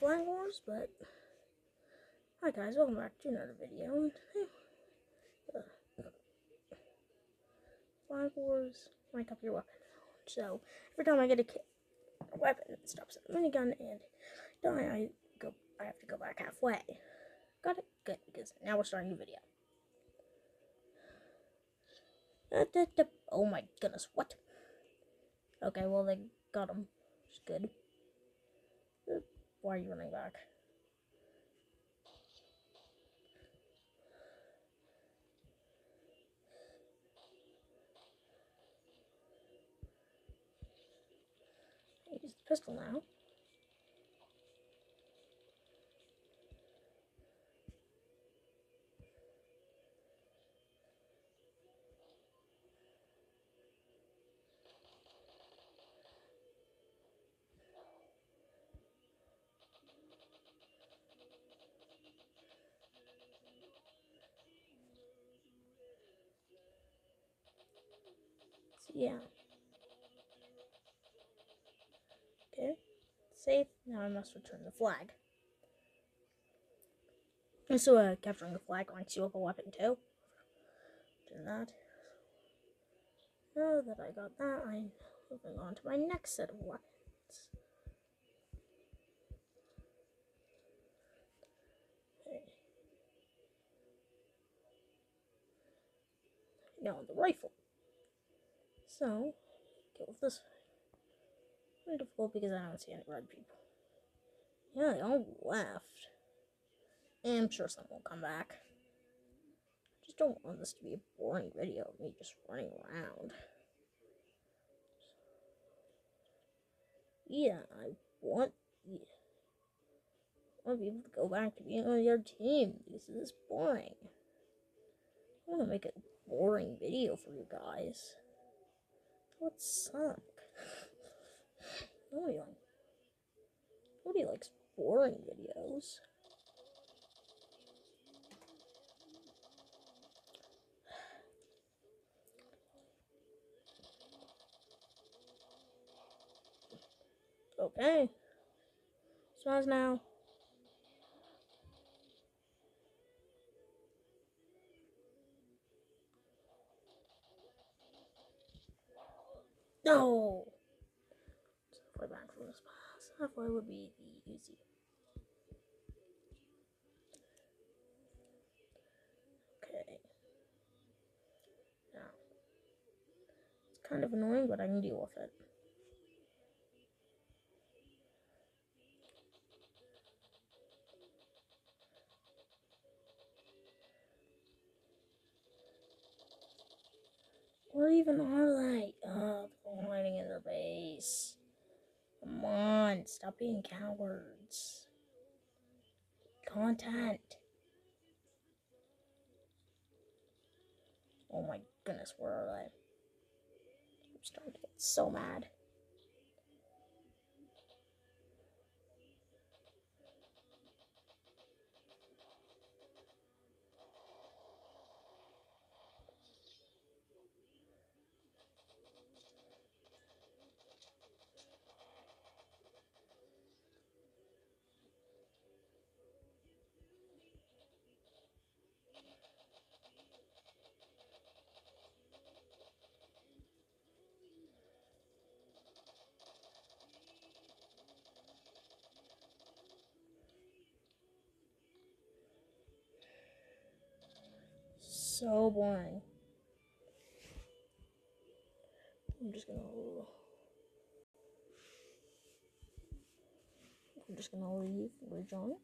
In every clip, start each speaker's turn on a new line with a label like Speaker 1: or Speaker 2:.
Speaker 1: Flag Wars, but hi guys, welcome back to another video. Flag Wars, rank up your weapon. So every time I get a, ki- a weapon, it stops at a minigun, and die, I go. I have to go back halfway. Got it? Good, because now we're starting a video. Oh my goodness, what? Okay, well they got him. It's good. Why are you running back? Use the pistol now. Yeah. Okay. Safe. Now I must return the flag. So, uh, capturing the flag ranks you up a weapon too. Do that. Now that I got that, I'm moving on to my next set of weapons. Now the rifle. So, go with this. Wonderful because I don't see any red people. Yeah, they all left. And I'm sure some will come back. I just don't want this to be a boring video of me just running around. Yeah, I want yeah. I want people to go back to being on your team this is boring. I want to make a boring video for you guys. Would suck. Nobody, like, nobody likes boring videos. Okay. Smiles now. No. Halfway back from this pass. Halfway would be the easy. Okay. Now. It's kind of annoying, but I can deal with it. Where even are they? Oh, they're hiding in their base. Come on, stop being cowards. Content. Oh my goodness, where are they? I'm starting to get so mad. So boring. I'm just gonna. I'm just gonna leave Ridge on.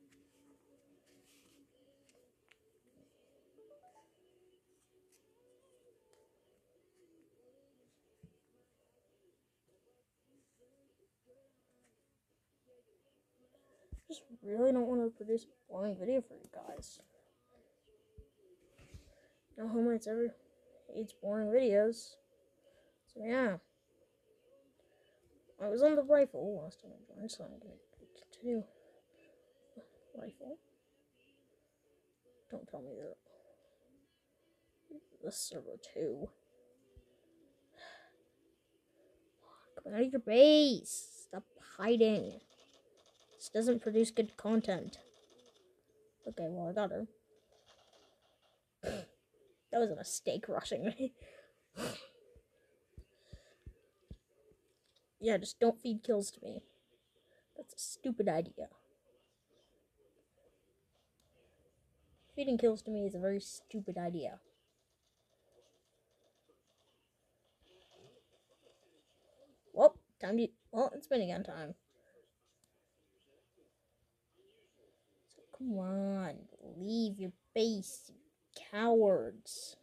Speaker 1: Just really don't want to produce a boring video for you guys. No homemates ever hates boring videos. So yeah. I was on the rifle last time I joined, so I'm gonna continue rifle. Don't tell me that the server two. Come out of your base. Stop hiding. This doesn't produce good content. Okay, well, I got her. That was a mistake rushing me. yeah, just don't feed kills to me. That's a stupid idea. Feeding kills to me is a very stupid idea. Well, time to. Well, it's again time. So come on, leave your base, cowards.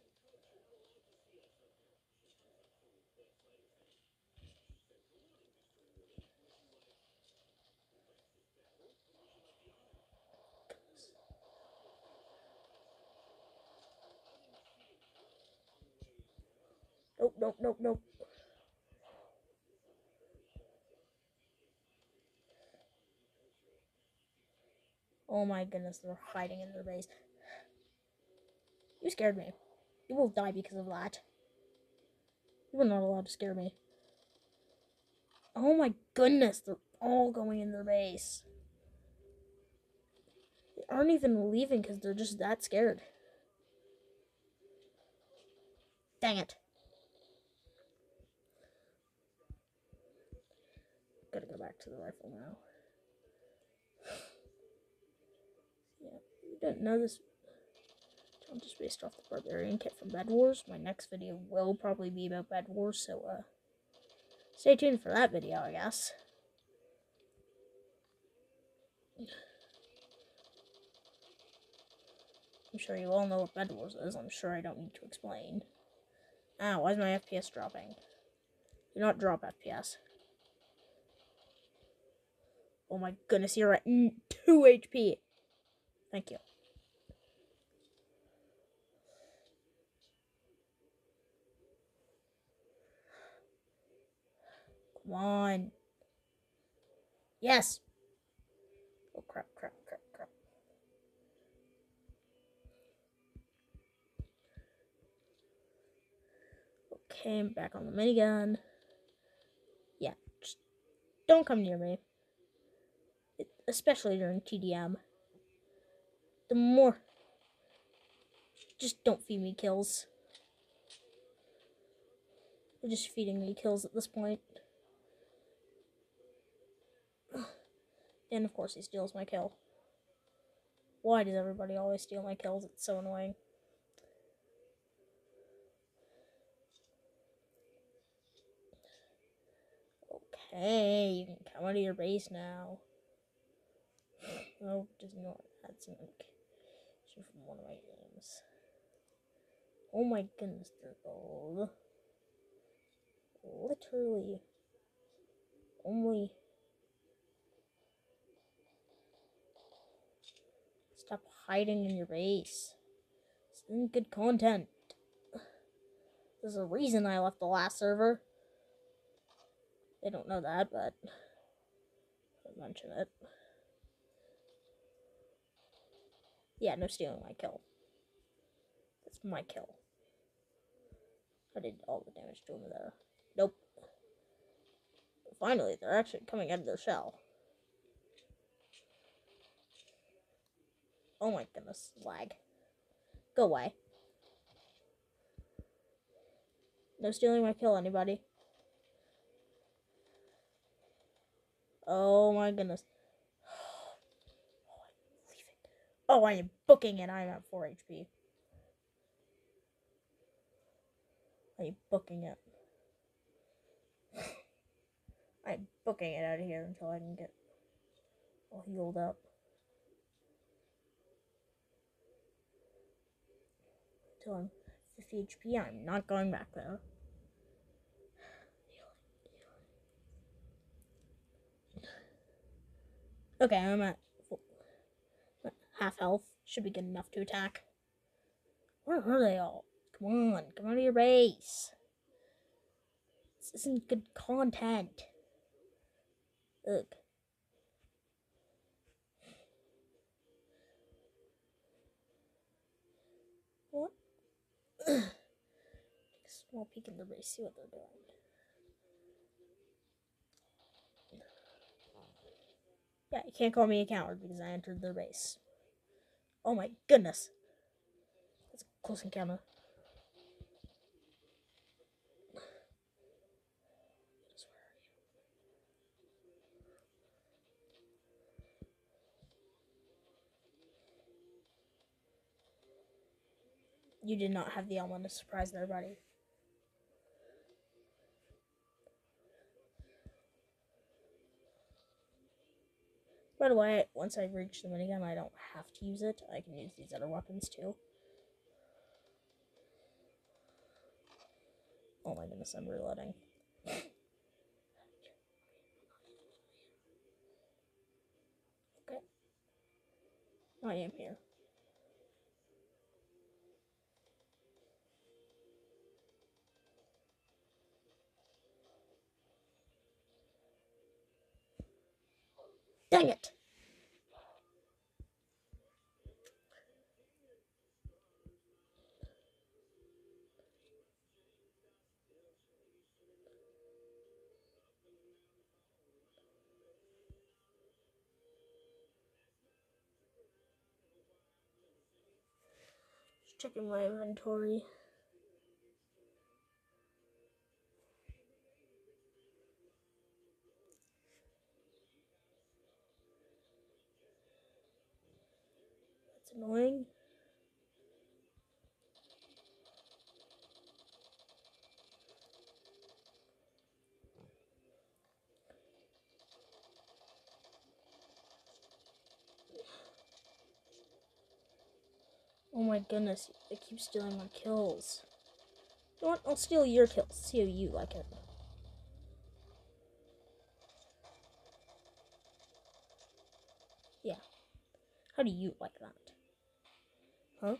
Speaker 1: Nope, nope, nope, nope. Oh my goodness, they're hiding in their base. You scared me. You will die because of that. You were not allowed to scare me. Oh my goodness, they're all going in their base. They aren't even leaving because they're just that scared. Dang it. Gotta go back to the rifle now. yeah, you didn't know this. Just based off the Barbarian kit from Bed Wars. My next video will probably be about Bed Wars, so uh, stay tuned for that video, I guess. I'm sure you all know what Bed Wars is. I'm sure I don't need to explain. Ah, why is my FPS dropping? Do not drop FPS. Oh my goodness, you're at 2 HP. Thank you. Come on. Yes. Oh crap, crap, crap, crap. Okay, I'm back on the minigun. Yeah, just don't come near me especially during TDM. The more. Just don't feed me kills. You're just feeding me kills at this point. And of course, he steals my kill. Why does everybody always steal my kills? It's so annoying. Okay, you can come out of your base now. Oh, no, does not. That's an from one of my games. Oh my goodness, they're gold. Literally. Only. Stop hiding in your base. Isn't good content. There's a reason I left the last server. They don't know that, but I'll mention it. Yeah, no stealing my kill. That's my kill. I did all the damage to him there. Nope. Finally, they're actually coming out of their shell. Oh my goodness, lag. Go away. No stealing my kill, anybody. Oh my goodness. Oh, I am booking it. I'm at 4 HP. I am booking it. I'm booking it out of here until I can get all healed up. Until I'm 50 HP, I'm not going back there. Okay, I'm at half health. Should be good enough to attack. Where are they all? Come on, come out of your base. This isn't good content. Ugh. What? Take a small peek in the base, see what they're doing. Yeah, you can't call me a coward because I entered the base. Oh my goodness. That's a close encounter. You did not have the element of surprise there, buddy. By the way, once I reach the minigun, I don't have to use it. I can use these other weapons too. Oh my goodness, I'm reloading. Okay. I am here. Dang it! Just checking my inventory. Annoying. Oh my goodness, it keeps stealing my kills. You know what? I'll steal your kills. See how you like it. Yeah. How do you like that? Huh?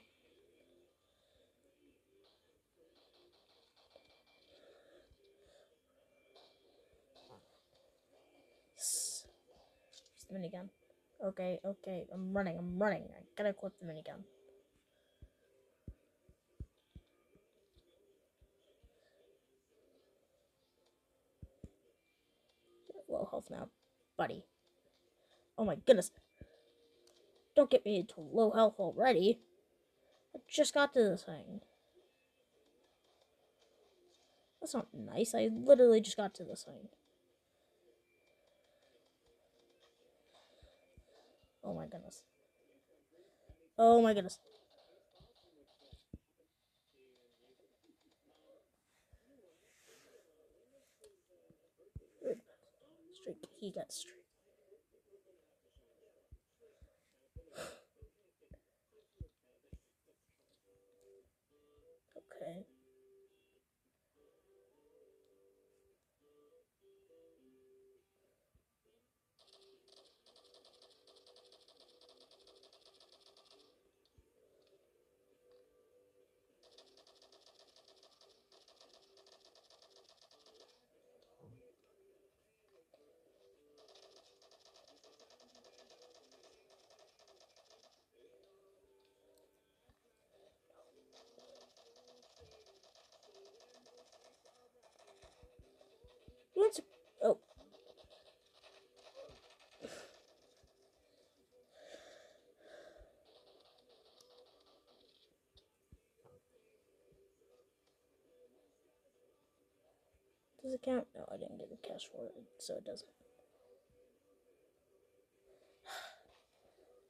Speaker 1: Yes. Use the minigun. Okay, okay, I'm running, I'm running. I gotta equip the minigun. Low health now, buddy. Oh my goodness. Don't get me into low health already. Just got to this thing. That's not nice. I literally just got to this thing. Oh my goodness. Oh my goodness. Straight. He got straight. Okay. What's oh Does it count? No, I didn't get the cash for it, so it doesn't.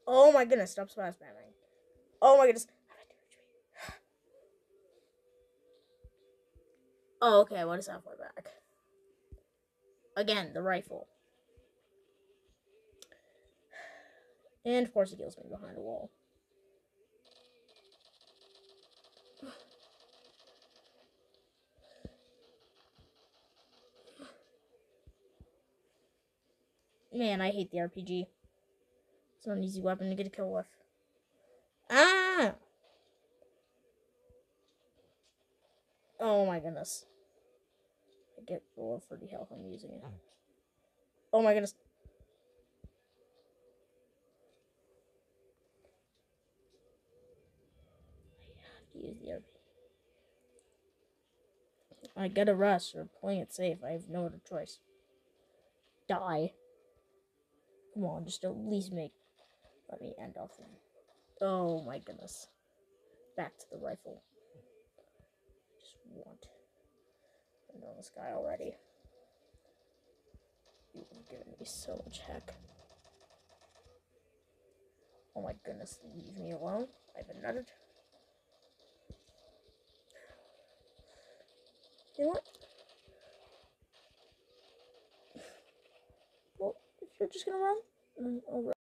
Speaker 1: Oh my goodness, stop spaz spamming. Oh my goodness. Oh, okay, what is that for back? Again, the rifle. And of course he kills me behind a wall. Man, I hate the RPG. It's not an easy weapon to get a kill with. Ah! Oh my goodness. I get below 30 health, I'm using it. Oh my goodness. Use the. I gotta rush or playing it safe. I have no other choice. Die. Come on, just at least make. Let me end off. The, oh my goodness. Back to the rifle. Just want. I know this guy already. You've given me so much heck. Oh my goodness, leave me alone. I've been nutted. You know what? Well, if you're just gonna run, mm, I'll run.